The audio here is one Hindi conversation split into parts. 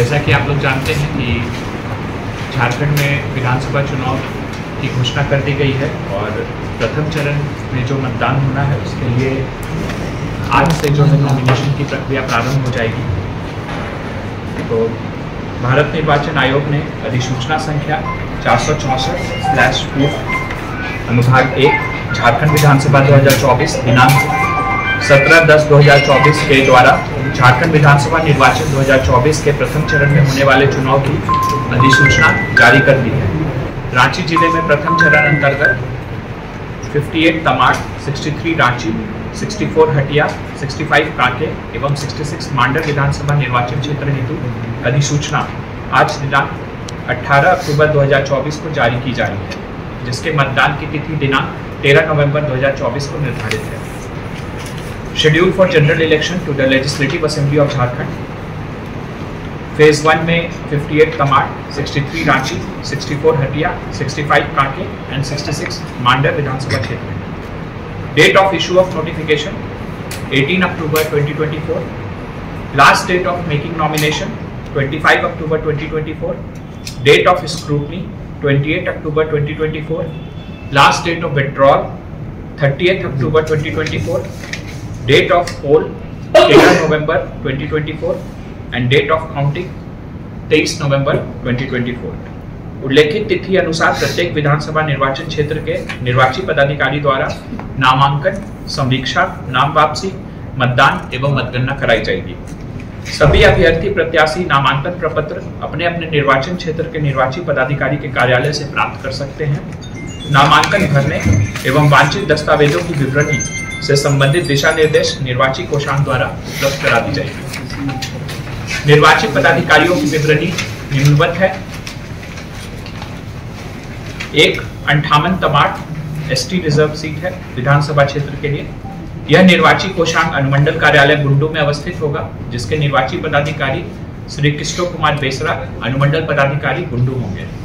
जैसा कि आप लोग जानते हैं कि झारखंड में विधानसभा चुनाव की घोषणा कर दी गई है और प्रथम चरण में जो मतदान होना है, उसके लिए आज से जो है नॉमिनेशन की प्रक्रिया प्रारंभ हो जाएगी। तो भारत निर्वाचन आयोग ने अधिसूचना संख्या चार सौ चौंसठ स्लैश अनुभाग एक, झारखंड विधानसभा 2024 दिनांक 17 दस 2024 के द्वारा झारखंड विधानसभा निर्वाचन 2024 के प्रथम चरण में होने वाले चुनाव की अधिसूचना जारी कर दी है। रांची ज़िले में प्रथम चरण अंतर्गत 58 तमाड़ 63 रांची 64 हटिया 65 कांके एवं 66 मांडर विधानसभा निर्वाचन क्षेत्र हेतु अधिसूचना आज दिनांक 18 अक्टूबर 2024 को जारी की जा रही है, जिसके मतदान की तिथि दिनांक 13 नवंबर 2024 को निर्धारित है। Schedule for general election to the legislative assembly of Jharkhand phase one में 58 तमाड़ 63 रांची 64 हटिया 65 कांके एंड 66 मांडर विधानसभा क्षेत्र date of issue of notification 18 October 2024 last date of making nomination 25 October 2024 date of scrutiny 28 October 2024 last date of withdrawal 30 October 2024 Date of poll 13 November 2024 and date of counting 23 November 2024 उल्लेखित तिथि अनुसार प्रत्येक विधानसभा निर्वाचन क्षेत्र के निर्वाची पदाधिकारी द्वारा नामांकन समीक्षा नाम वापसी मतदान एवं मतगणना कराई जाएगी। सभी अभ्यर्थी प्रत्याशी नामांकन प्रपत्र अपने अपने निर्वाचन क्षेत्र के निर्वाची पदाधिकारी के कार्यालय से प्राप्त कर सकते हैं। नामांकन भरने एवं वांछित दस्तावेजों की विवरणी से संबंधित दिशा निर्देश निर्वाची कोषांग द्वारा उपलब्ध करा दी जाएगी। निर्वाचित पदाधिकारियों की विवरणी निम्नवत है। एक, अंठावन तमाट एसटी रिज़र्व सीट है विधानसभा क्षेत्र के लिए। यह निर्वाची कोषांग अनुमंडल कार्यालय गुंडू में अवस्थित होगा, जिसके निर्वाची पदाधिकारी श्री कृष्ण कुमार बेसरा अनुमंडल पदाधिकारी गुंडू होंगे।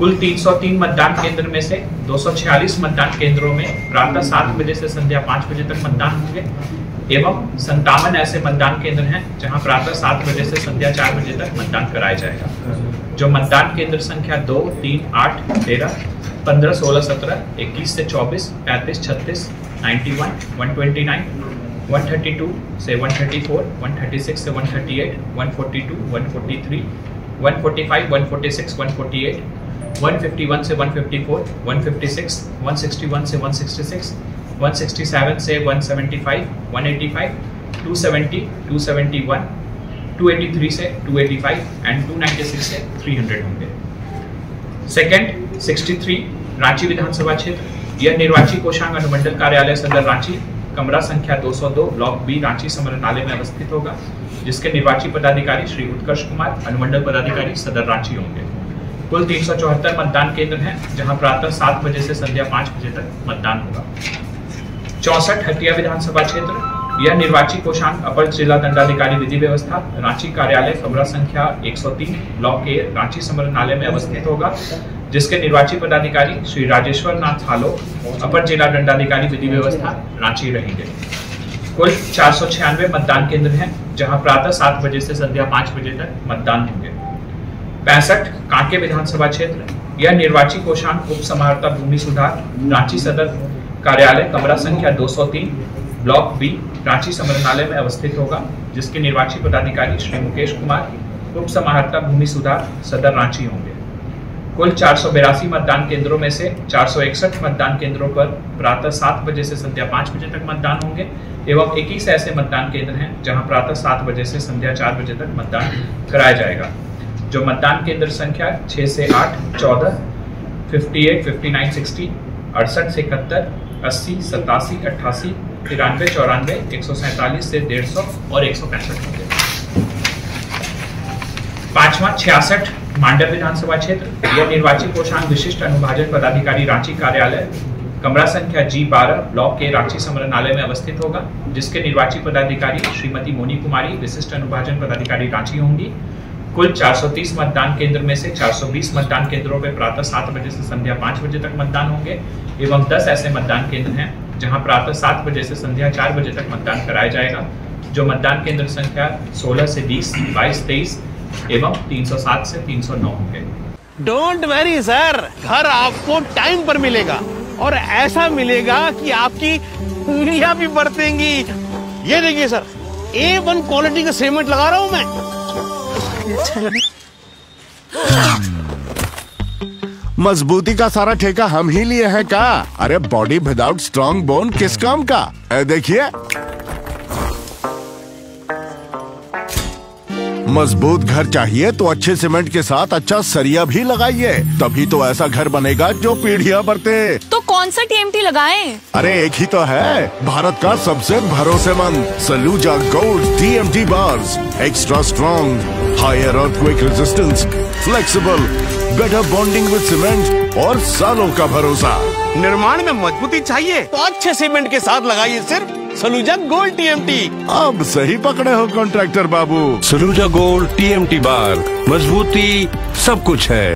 कुल 303 मतदान केंद्र में से 246 मतदान केंद्रों में प्रातः सात बजे से संध्या पाँच बजे तक मतदान होंगे। एवं संतावन ऐसे मतदान केंद्र हैं जहाँ प्रातः सात बजे से संध्या चार बजे तक मतदान कराया जाएगा। जो मतदान केंद्र संख्या दो तीन आठ तेरह पंद्रह सोलह सत्रह इक्कीस से चौबीस पैंतीस छत्तीस ninety one one twenty nine 132 से 134, 136 से 138, 142, 143, 145, 146, 148, 151 से 154, 156, 161 से 166, 167 से 175, 185, 270, 271, 283 से 285 एंड 296 से 300 होंगे सेकंड 63 रांची विधानसभा क्षेत्र यह निर्वाची कोषांग अनुमंडल कार्यालय सदर रांची कमरा संख्या 202 ब्लॉक बी रांची समरणालय में अवस्थित होगा जिसके निर्वाची पदाधिकारी श्री उत्कर्ष कुमार अनुमंडल पदाधिकारी सदर रांची होंगे कुल तीन मतदान केंद्र हैं, जहाँ प्रातः सात बजे से संध्या पाँच बजे तक मतदान होगा। चौसठ हटिया विधानसभा क्षेत्र, यह निर्वाची कोषांग अपर जिला दंडाधिकारी विधि व्यवस्था, रांची कार्यालय कमरा संख्या 103 ब्लॉक के रांची समरणालय में अवस्थित होगा, जिसके निर्वाची पदाधिकारी श्री राजेश्वर नाथ हालो अपर जिला दंडाधिकारी विधि व्यवस्था, रांची रहेंगे। कुल चार सौ छियानवे मतदान केंद्र हैं, जहाँ प्रातः सात बजे से संध्या पाँच बजे तक मतदान होंगे। पैंसठ, कांके विधानसभा क्षेत्र, यह निर्वाची कोषांग उप समाहर्ता भूमि सुधार, रांची सदर कार्यालय, कमरा संख्या 203 ब्लॉक बी, रांची समरनालय में अवस्थित होगा, जिसके निर्वाची पदाधिकारी श्री मुकेश कुमार, उप समाहर्ता भूमि सुधार, सदर रांची होंगे। कुल चार मतदान केंद्रों में से चार सौ इकसठ मतदान केंद्रों पर प्रातः सात बजे से संध्या पाँच बजे तक मतदान होंगे, एवं इक्कीस ऐसे मतदान केंद्र हैं जहाँ प्रातः सात बजे से संध्या चार बजे तक मतदान कराया जाएगा। जो मतदान केंद्र संख्या छः से आठ, चौदह fifty eight fifty nine sixty अड़सठ से इकहत्तर, अस्सी, सतासी, अट्ठासी, तिरानवे, चौरानवे, एक सौ सैंतालीस से डेढ़ सौ और एक सौ पैंसठ होंगे। पांचवा, छियासठ, मांडव विधानसभा क्षेत्र। यह निर्वाची कोषांग विशिष्ट अनुभाजन पदाधिकारी रांची कार्यालय, कमरा संख्या जी बारह, ब्लॉक के रांची समरणालय में अवस्थित होगा, जिसके निर्वाची पदाधिकारी श्रीमती मोनी कुमारी, विशिष्ट अनुभाजन पदाधिकारी रांची होंगी। कुल 430 मतदान केंद्र में से 420 मतदान केंद्रों में प्रातः सात बजे से संध्या पाँच बजे तक मतदान होंगे एवं 10 ऐसे मतदान केंद्र हैं जहाँ प्रातः सात बजे से संध्या चार बजे तक मतदान कराया जाएगा जो मतदान केंद्र संख्या 16 से 20, 22, 23, एवं 307 से 309 होंगे। डोंट वेरी सर घर आपको टाइम पर मिलेगा और ऐसा मिलेगा कि आपकी उंगलियाँ भी बरतेंगी। ये देखिए सर ए वन क्वालिटी का सीमेंट लगा रहा हूँ मैं। मजबूती का सारा ठेका हम ही लिए हैं का? अरे बॉडी विदाउट स्ट्रॉन्ग बोन किस काम का? देखिए। मज़बूत घर चाहिए तो अच्छे सीमेंट के साथ अच्छा सरिया भी लगाइए। तभी तो ऐसा घर बनेगा जो पीढ़िया बरते तो कौन सा टीएमटी लगाए? अरे एक ही तो है। भारत का सबसे भरोसेमंद Saluja gold TMT bars. Extra strong higher earthquake resistance flexible better bonding with cement और सालों का भरोसा। निर्माण में मजबूती चाहिए? तो अच्छे सीमेंट के साथ लगाइए सिर्फ़ सलूजा गोल्ड टीएमटी। अब सही पकड़े हो कॉन्ट्रैक्टर बाबू। Saluja gold TMT bar. मजबूती सब कुछ है।